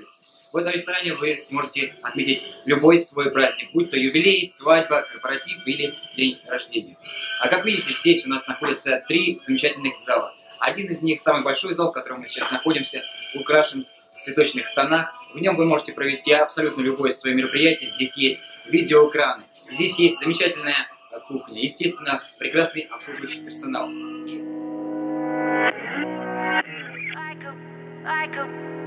находится. В этом ресторане вы сможете отметить любой свой праздник, будь то юбилей, свадьба, корпоратив или день рождения. А как видите, здесь у нас находятся три замечательных зала. Один из них, самый большой зал, в котором мы сейчас находимся, украшен в цветочных тонах. В нем вы можете провести абсолютно любое свое мероприятие. Здесь есть видеоэкраны, здесь есть замечательная кухня, естественно, прекрасный обслуживающий персонал. Like a,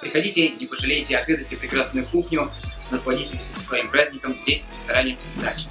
Приходите, не пожалеете, отведайте прекрасную кухню, насладитесь своим праздником здесь, в ресторане «Дача».